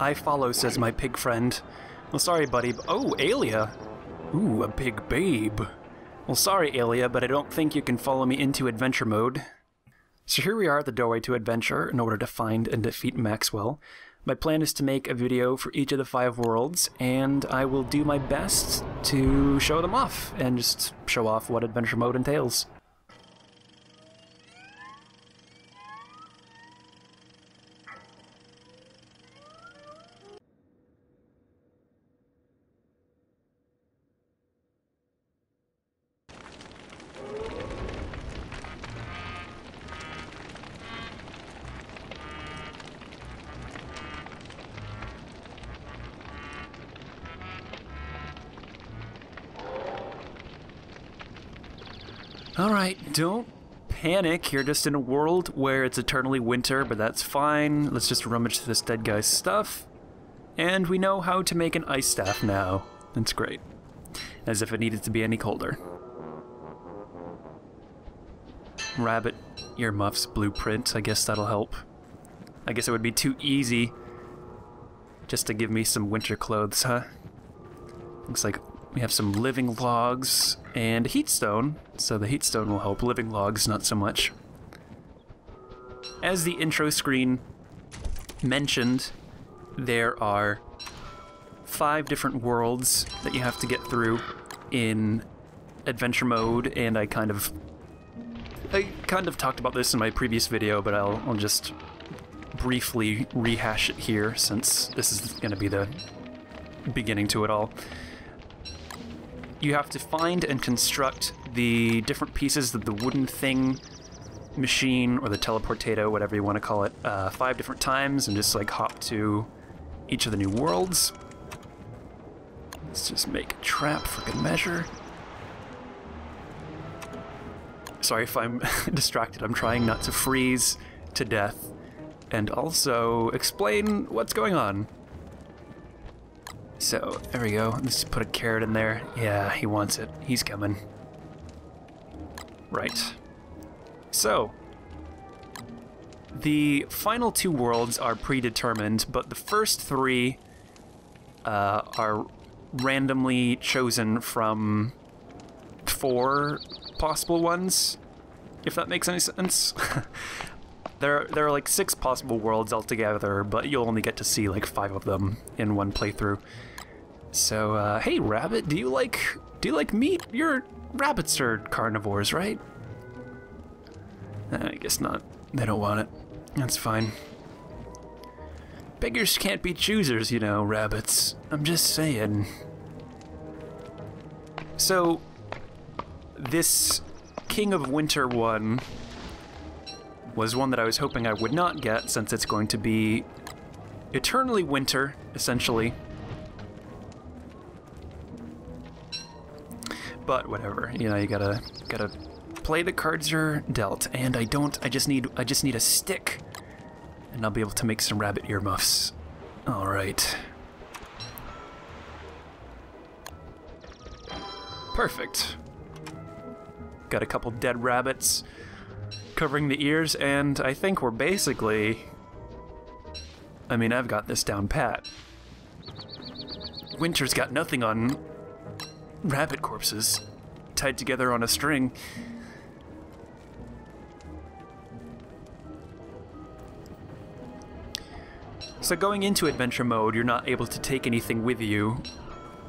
I follow, says my pig friend. Well, sorry, buddy. but- Oh, Alia. Ooh, a big babe. Well, sorry, Alia, but I don't think you can follow me into adventure mode. So here we are at the doorway to adventure in order to find and defeat Maxwell. My plan is to make a video for each of the five worlds, and I will do my best to show them off and just show off what adventure mode entails. Alright, don't panic. You're just in a world where it's eternally winter, but that's fine. Let's just rummage through this dead guy's stuff. And we know how to make an ice staff now. That's great. As if it needed to be any colder. Rabbit earmuffs blueprint. I guess that'll help. I guess it would be too easy just to give me some winter clothes, huh? Looks like we have some living logs and a heat stone, so the heat stone will help. Living logs, not so much. As the intro screen mentioned, there are five different worlds that you have to get through in adventure mode, and I kind of I kind of talked about this in my previous video, but I'll, I'll just briefly rehash it here since this is going to be the beginning to it all you have to find and construct the different pieces of the wooden thing machine or the teleportato, whatever you want to call it, uh, five different times and just like hop to each of the new worlds. Let's just make a trap for good measure. Sorry if I'm distracted. I'm trying not to freeze to death and also explain what's going on. So, there we go. Let's put a carrot in there. Yeah, he wants it. He's coming. Right. So, the final two worlds are predetermined, but the first three uh, are randomly chosen from four possible ones, if that makes any sense. there, there are like six possible worlds altogether, but you'll only get to see like five of them in one playthrough. So, uh, hey, rabbit, do you like do you like meat? Your rabbits are carnivores, right? I guess not. They don't want it. That's fine. Beggars can't be choosers, you know, rabbits. I'm just saying. So, this King of Winter one was one that I was hoping I would not get since it's going to be eternally winter, essentially. But whatever, you know, you gotta gotta play the cards you're dealt, and I don't. I just need I just need a stick, and I'll be able to make some rabbit earmuffs. All right. Perfect. Got a couple dead rabbits covering the ears, and I think we're basically. I mean, I've got this down pat. Winter's got nothing on rabbit corpses tied together on a string. So going into adventure mode, you're not able to take anything with you,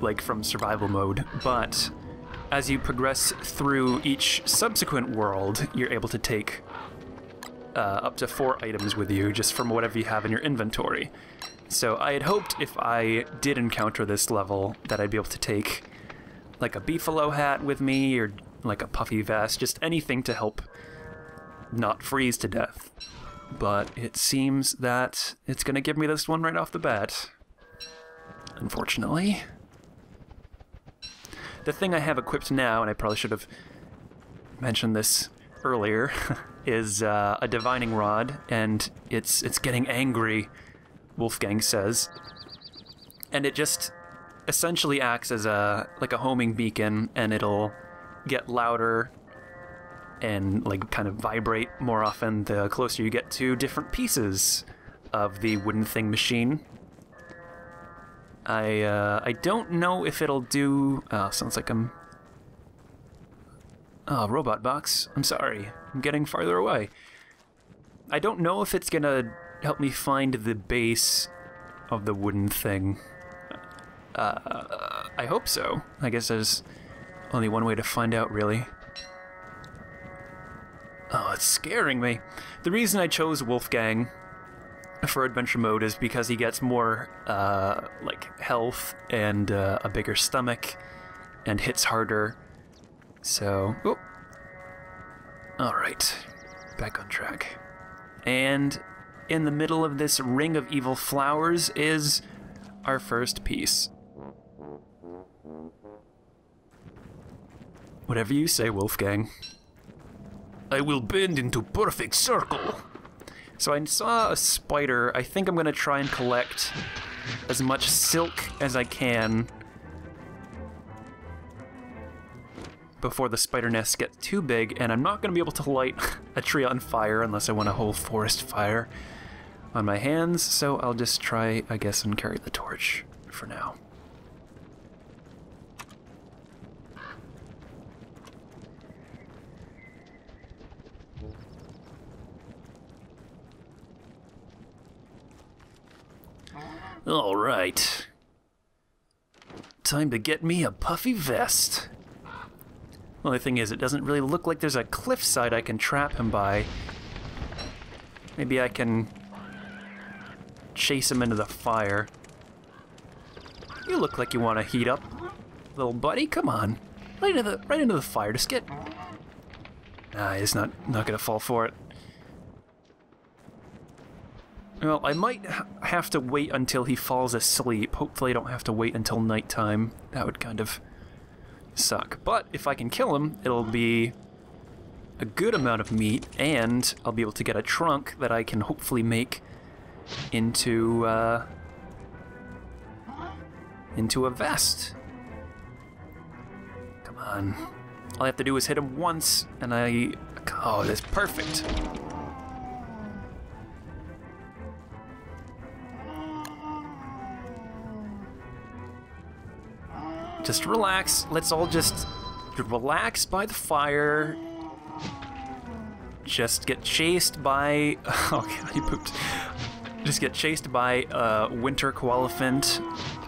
like from survival mode, but as you progress through each subsequent world, you're able to take uh, up to four items with you just from whatever you have in your inventory. So I had hoped if I did encounter this level that I'd be able to take like a beefalo hat with me or like a puffy vest, just anything to help not freeze to death. But it seems that it's gonna give me this one right off the bat. Unfortunately. The thing I have equipped now, and I probably should have mentioned this earlier, is uh, a divining rod, and it's it's getting angry. Wolfgang says, and it just essentially acts as a like a homing beacon, and it'll get louder and like kind of vibrate more often the closer you get to different pieces of the wooden thing machine. I uh, I don't know if it'll do. Oh, sounds like I'm. Oh, robot box. I'm sorry. I'm getting farther away. I don't know if it's gonna help me find the base of the wooden thing. Uh, I hope so. I guess there's only one way to find out, really. Oh, it's scaring me. The reason I chose Wolfgang for adventure mode is because he gets more uh, like health and uh, a bigger stomach and hits harder. So, oh. all right, back on track. And in the middle of this ring of evil flowers is our first piece. Whatever you say, Wolfgang. I will bend into perfect circle. So I saw a spider. I think I'm going to try and collect as much silk as I can before the spider nests get too big, and I'm not going to be able to light a tree on fire unless I want a whole forest fire on my hands, so I'll just try, I guess, and carry the torch for now. All right. Time to get me a puffy vest. Only thing is, it doesn't really look like there's a cliffside I can trap him by. Maybe I can chase him into the fire. You look like you want to heat up, little buddy. Come on, right into the right into the fire. Just get. Nah, he's not not gonna fall for it. Well, I might have to wait until he falls asleep. Hopefully I don't have to wait until nighttime. That would kind of suck. But if I can kill him, it'll be a good amount of meat, and I'll be able to get a trunk that I can hopefully make into, uh, into a vest. Come on. All I have to do is hit him once, and I... Oh, that's perfect. Just relax. Let's all just relax by the fire. Just get chased by... Oh, he pooped. Just get chased by a winter koalefant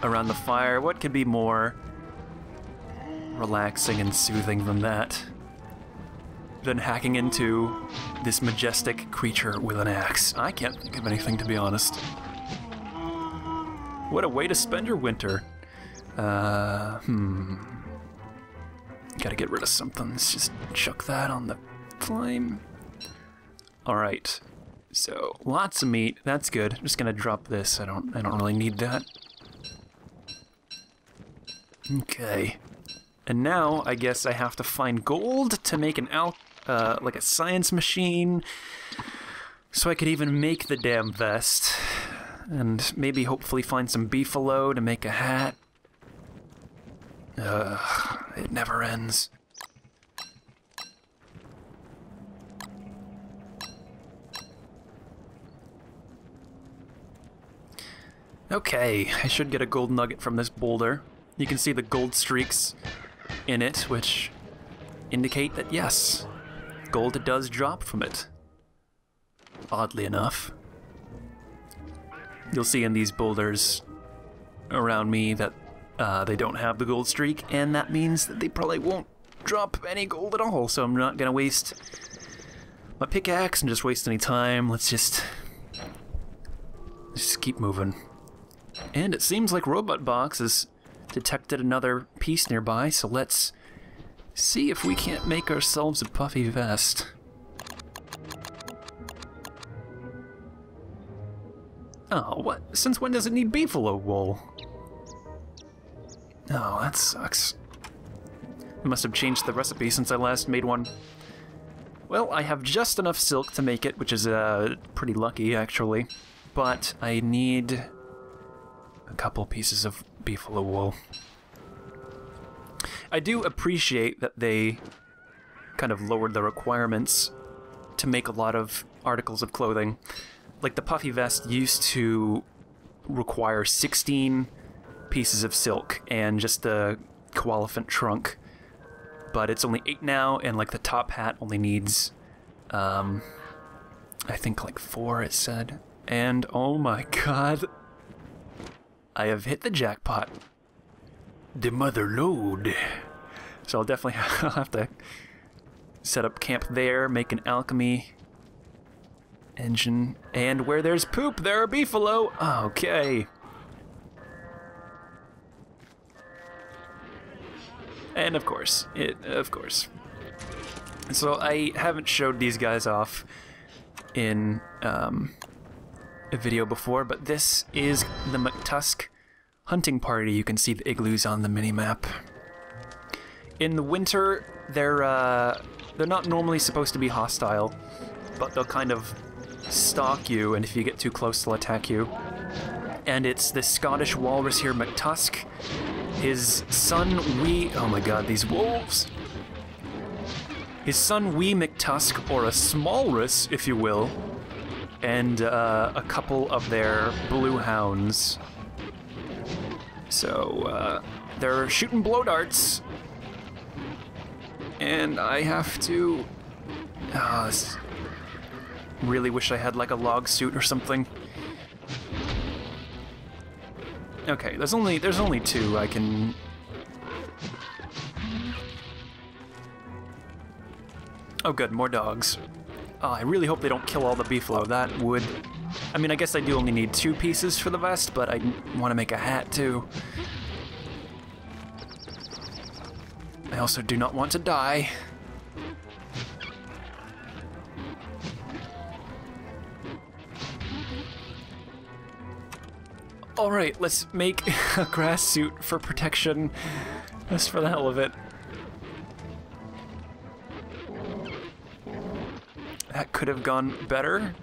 around the fire. What could be more relaxing and soothing than that? Than hacking into this majestic creature with an axe. I can't think of anything, to be honest. What a way to spend your winter. Uh, hmm. Gotta get rid of something. Let's just chuck that on the flame. Alright. So, lots of meat. That's good. I'm just gonna drop this. I don't I don't really need that. Okay. And now I guess I have to find gold to make an al uh, like a science machine so I could even make the damn vest. And maybe hopefully find some beefalo to make a hat. Ugh, it never ends. Okay, I should get a gold nugget from this boulder. You can see the gold streaks in it, which indicate that yes, gold does drop from it. Oddly enough. You'll see in these boulders around me that uh, they don't have the gold streak, and that means that they probably won't drop any gold at all, so I'm not gonna waste my pickaxe and just waste any time. Let's just... Just keep moving. And it seems like Robot Box has detected another piece nearby, so let's see if we can't make ourselves a puffy vest. Oh, what? Since when does it need beefalo wool? Oh, that sucks. I must have changed the recipe since I last made one. Well, I have just enough silk to make it, which is uh, pretty lucky, actually. But I need a couple pieces of beefalo wool. I do appreciate that they kind of lowered the requirements to make a lot of articles of clothing. Like the puffy vest used to require 16 pieces of silk and just the koalefant trunk. But it's only eight now, and like the top hat only needs, um, I think like four, it said. And oh my god, I have hit the jackpot. The mother load. So I'll definitely have to set up camp there, make an alchemy engine, and where there's poop, there are beefalo. Okay. And of course, it of course. So I haven't showed these guys off in um, a video before, but this is the MacTusk hunting party. You can see the igloos on the minimap. In the winter, they're uh, they're not normally supposed to be hostile, but they'll kind of stalk you, and if you get too close, they'll attack you. And it's this Scottish walrus here, MacTusk. His son, Wee. Oh my god, these wolves! His son, Wee MacTusk, or a Smallrus, if you will, and uh, a couple of their blue hounds. So, uh, they're shooting blow darts. And I have to. Oh, really wish I had like a log suit or something. Okay, there's only there's only two I can. Oh, good, more dogs. Oh, I really hope they don't kill all the beefalo. That would. I mean, I guess I do only need two pieces for the vest, but I want to make a hat too. I also do not want to die. Alright, let's make a grass suit for protection, just for the hell of it. That could have gone better.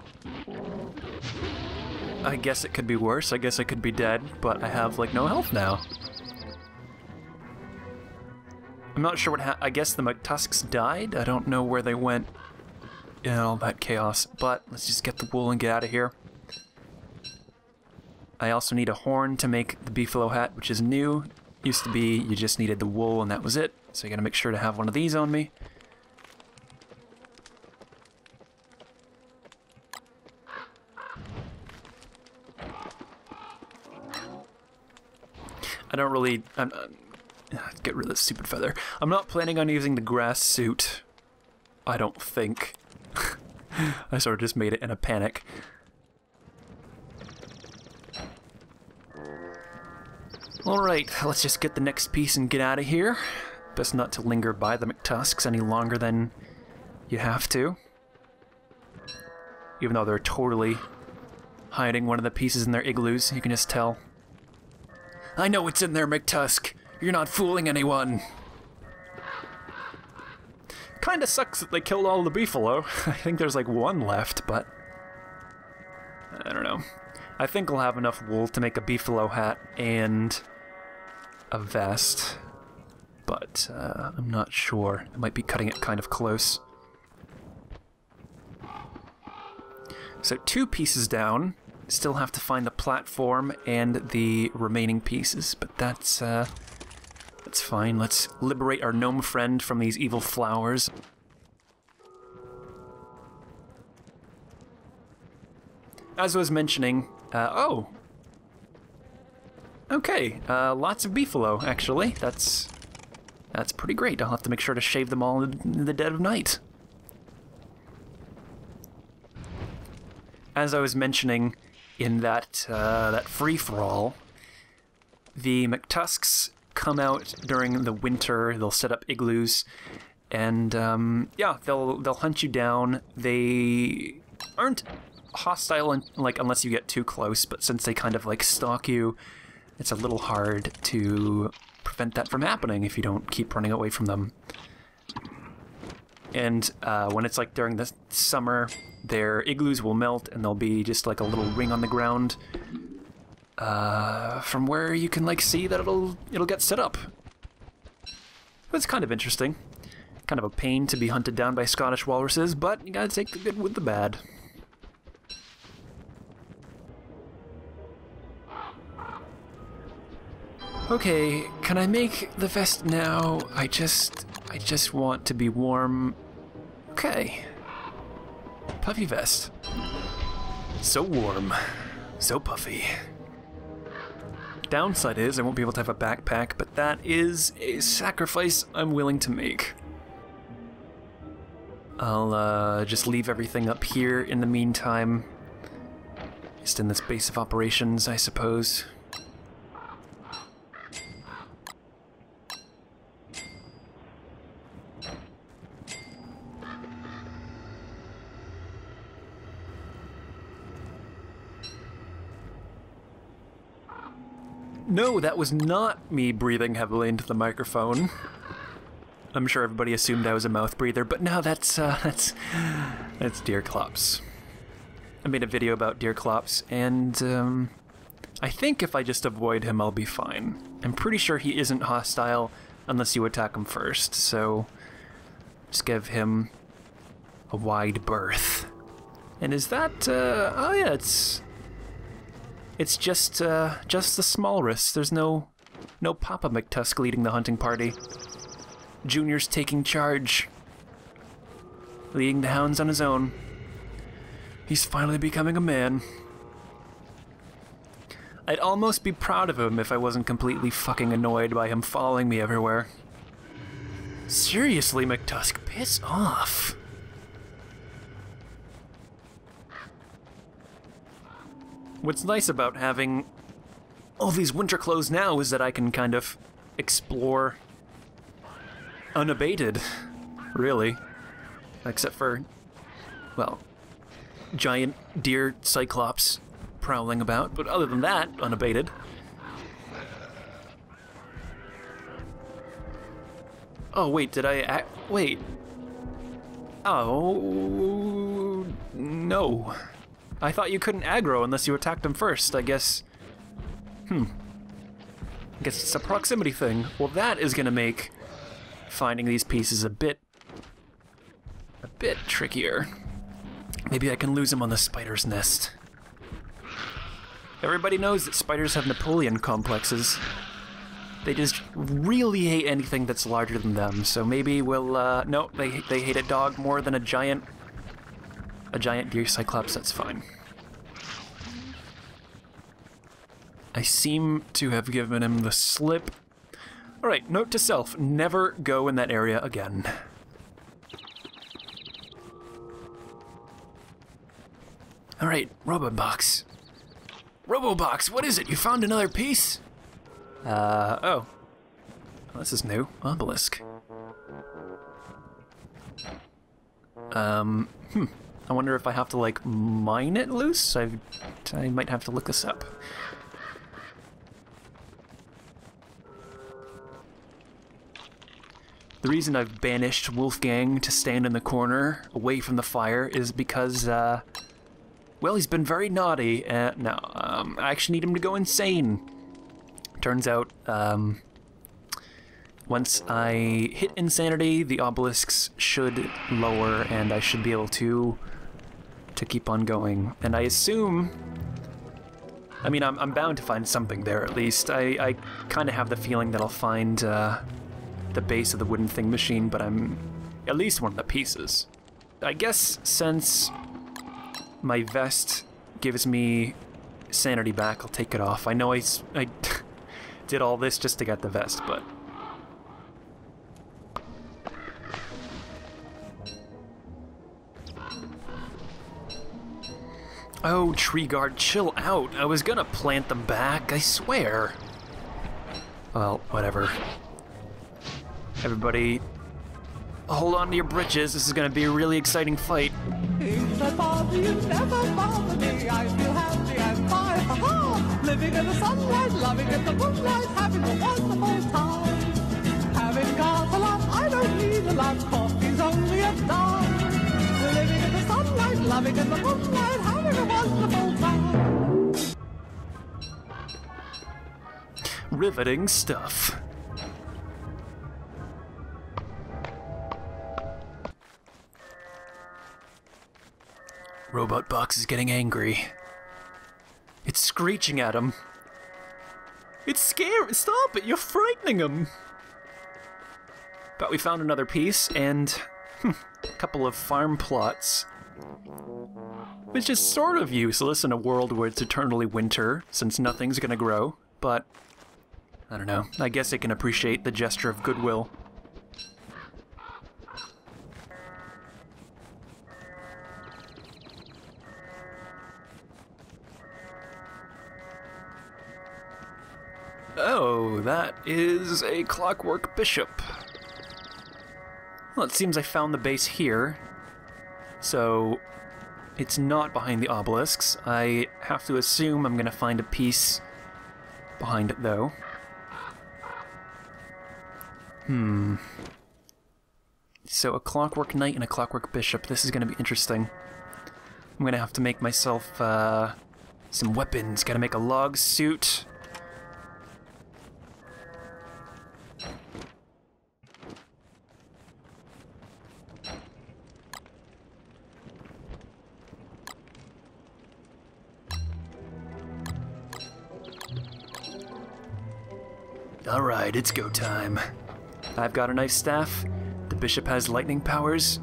I guess it could be worse. I guess I could be dead, but I have, like, no health now. I'm not sure what ha- I guess the MacTusks died? I don't know where they went in all that chaos, but let's just get the wool and get out of here. I also need a horn to make the beefalo hat, which is new. Used to be you just needed the wool and that was it, so you gotta make sure to have one of these on me. I don't really... I'm, uh, get rid of this stupid feather. I'm not planning on using the grass suit. I don't think. I sort of just made it in a panic. Alright, let's just get the next piece and get out of here. Best not to linger by the MacTusks any longer than you have to. Even though they're totally hiding one of the pieces in their igloos, you can just tell. I know it's in there, McTusk. You're not fooling anyone. Kinda sucks that they killed all the beefalo. I think there's like one left, but... I don't know. I think I'll have enough wool to make a beefalo hat and a vest, but uh, I'm not sure. I might be cutting it kind of close. So two pieces down. Still have to find the platform and the remaining pieces, but that's uh, that's fine. Let's liberate our gnome friend from these evil flowers. As I was mentioning, uh, oh, Okay, uh, lots of beefalo, actually. That's that's pretty great. I'll have to make sure to shave them all in the dead of night. As I was mentioning in that uh, that free-for-all, the MacTusks come out during the winter. They'll set up igloos, and um, yeah, they'll they'll hunt you down. They aren't hostile, like unless you get too close. But since they kind of like stalk you, it's a little hard to prevent that from happening if you don't keep running away from them. And uh, when it's like during the summer, their igloos will melt and there'll be just like a little ring on the ground uh, from where you can like see that it'll it'll get set up. It's kind of interesting. Kind of a pain to be hunted down by Scottish walruses, but you gotta take the good with the bad. Okay, can I make the vest now? I just, I just want to be warm. Okay. Puffy vest. So warm. So puffy. Downside is I won't be able to have a backpack, but that is a sacrifice I'm willing to make. I'll uh, just leave everything up here in the meantime. Just in this base of operations, I suppose. No, that was not me breathing heavily into the microphone. I'm sure everybody assumed I was a mouth breather, but no, that's uh, that's that's Deerclops. I made a video about Deerclops, and um, I think if I just avoid him, I'll be fine. I'm pretty sure he isn't hostile unless you attack him first, so just give him a wide berth. And is that? Uh, oh yeah, it's it's just uh, just the Smalrus. There's no no Papa MacTusk leading the hunting party. Junior's taking charge, leading the hounds on his own. He's finally becoming a man. I'd almost be proud of him if I wasn't completely fucking annoyed by him following me everywhere. Seriously, MacTusk, piss off. What's nice about having all these winter clothes now is that I can kind of explore unabated, really. Except for, well, giant deer cyclops prowling about, but other than that, unabated. Oh, wait, did I act? Wait. Oh, no. I thought you couldn't aggro unless you attacked him first. I guess. Hmm. I guess it's a proximity thing. Well, that is gonna make finding these pieces a bit. a bit trickier. Maybe I can lose him on the spider's nest. Everybody knows that spiders have Napoleon complexes. They just really hate anything that's larger than them, so maybe we'll, uh, no, they, they hate a dog more than a giant a giant deer cyclops, that's fine. I seem to have given him the slip. Alright, note to self, never go in that area again. Alright, Robobox. Robobox, what is it? You found another piece? Uh, oh. this is new. Obelisk. Um, hmm. I wonder if I have to, like, mine it loose? I, I might have to look this up. The reason I've banished Wolfgang to stand in the corner, away from the fire, is because, uh, well, he's been very naughty, and no, um, I actually need him to go insane. Turns out, um, once I hit insanity, the obelisks should lower, and I should be able to to keep on going. And I assume... I mean, I'm, I'm bound to find something there, at least. I, I kind of have the feeling that I'll find uh, the base of the wooden thing machine, but I'm at least one of the pieces. I guess since my vest gives me sanity back, I'll take it off. I know I, I did all this just to get the vest, but Oh, tree guard, chill out. I was gonna plant them back, I swear. Well, whatever. Everybody, hold on to your britches. This is gonna be a really exciting fight. Living in the sunlight, loving in the moonlight, having a wonderful time. Having got a lot, I don't need a lot, coffee's only a dime. Living in the sunlight, loving in the moonlight, Riveting stuff. Robot Box is getting angry. It's screeching at him. It's scary. Stop it. You're frightening him. But we found another piece and hmm, a couple of farm plots. Which is sort of useless in a world where it's eternally winter, since nothing's gonna grow, but I don't know. I guess I can appreciate the gesture of goodwill. Oh, that is a clockwork bishop. Well, it seems I found the base here. So, it's not behind the obelisks. I have to assume I'm going to find a piece behind it, though. Hmm. So, a clockwork knight and a clockwork bishop. This is going to be interesting. I'm going to have to make myself uh, some weapons. Got to make a log suit. Alright, it's go time. I've got a nice staff. The bishop has lightning powers.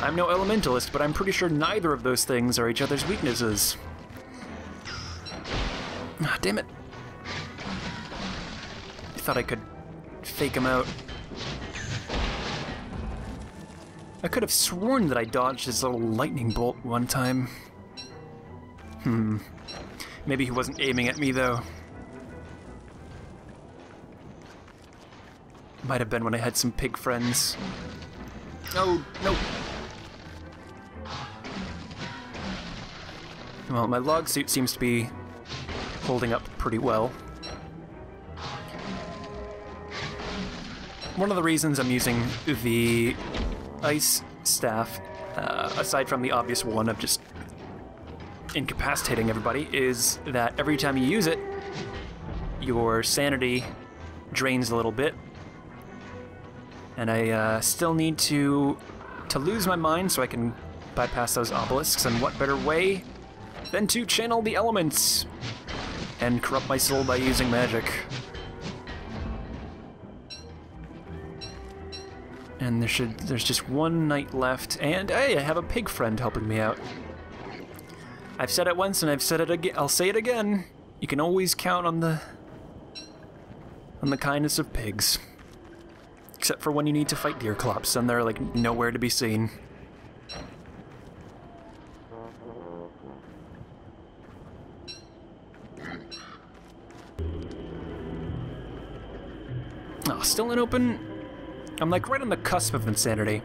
I'm no elementalist, but I'm pretty sure neither of those things are each other's weaknesses. Ah, damn it. I thought I could fake him out. I could have sworn that I dodged his little lightning bolt one time. Hmm. Maybe he wasn't aiming at me, though. Might have been when I had some pig friends. No, no. Well, my log suit seems to be holding up pretty well. One of the reasons I'm using the ice staff, uh, aside from the obvious one of just incapacitating everybody, is that every time you use it, your sanity drains a little bit, and I uh, still need to to lose my mind so I can bypass those obelisks. And what better way than to channel the elements and corrupt my soul by using magic? And there should there's just one knight left, and hey, I have a pig friend helping me out. I've said it once and I've said it again. I'll say it again. You can always count on the on the kindness of pigs. Except for when you need to fight Deerclops, and they're like nowhere to be seen. Oh, still an open... I'm like right on the cusp of insanity.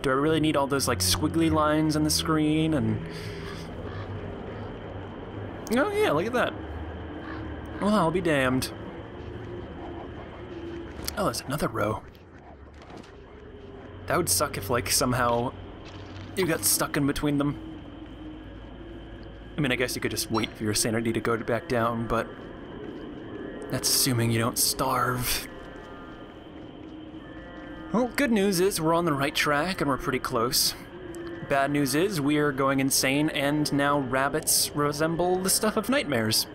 Do I really need all those like squiggly lines on the screen and... Oh yeah, look at that. Well, I'll be damned. Oh, there's another row. That would suck if, like, somehow you got stuck in between them. I mean, I guess you could just wait for your sanity to go back down, but that's assuming you don't starve. Well, good news is we're on the right track and we're pretty close. Bad news is we're going insane and now rabbits resemble the stuff of nightmares.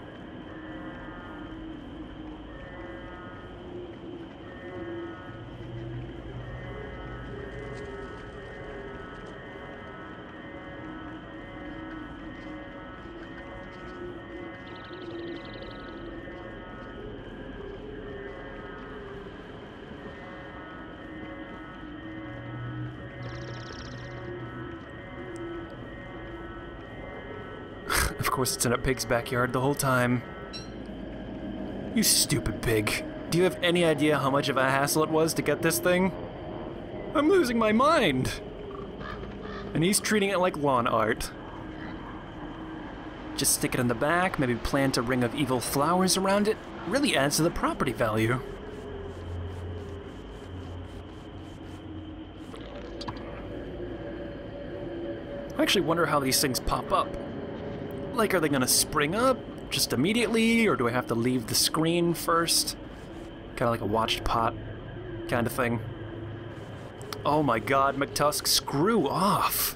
It's in a pig's backyard the whole time. You stupid pig. Do you have any idea how much of a hassle it was to get this thing? I'm losing my mind! And he's treating it like lawn art. Just stick it in the back, maybe plant a ring of evil flowers around it. Really adds to the property value. I actually wonder how these things pop up. Like, are they going to spring up just immediately, or do I have to leave the screen first? Kind of like a watched pot kind of thing. Oh my god, MacTusk, screw off!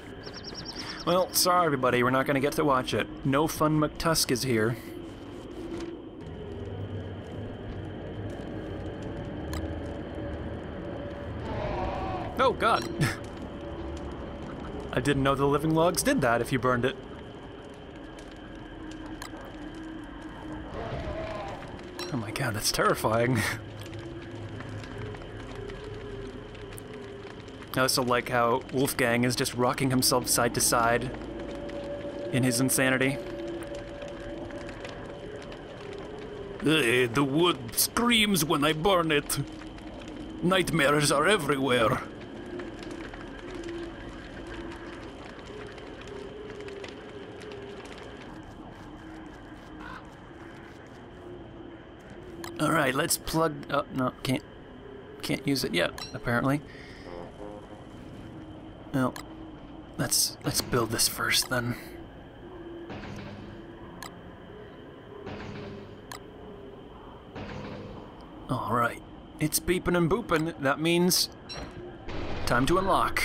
Well, sorry everybody, we're not going to get to watch it. No Fun MacTusk is here. Oh god! I didn't know the living logs did that if you burned it. Oh my god, that's terrifying. I also like how Wolfgang is just rocking himself side to side in his insanity. Uh, the wood screams when I burn it. Nightmares are everywhere. Let's plug. Oh no, can't can't use it yet. Apparently. Well, let's let's build this first then. All right, it's beeping and booping. That means time to unlock.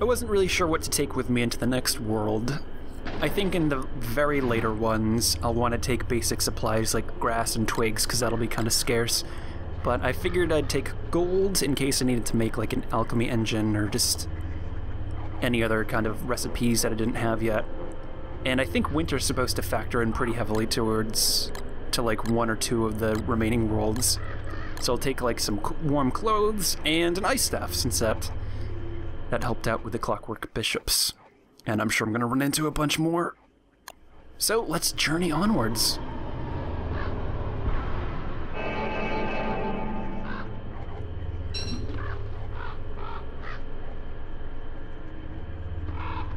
I wasn't really sure what to take with me into the next world. I think in the very later ones, I'll want to take basic supplies like grass and twigs, because that'll be kind of scarce. But I figured I'd take gold in case I needed to make like an alchemy engine or just any other kind of recipes that I didn't have yet. And I think winter's supposed to factor in pretty heavily towards to like one or two of the remaining worlds. So I'll take like some warm clothes and an ice staff since that that helped out with the clockwork bishops. And I'm sure I'm going to run into a bunch more. So let's journey onwards.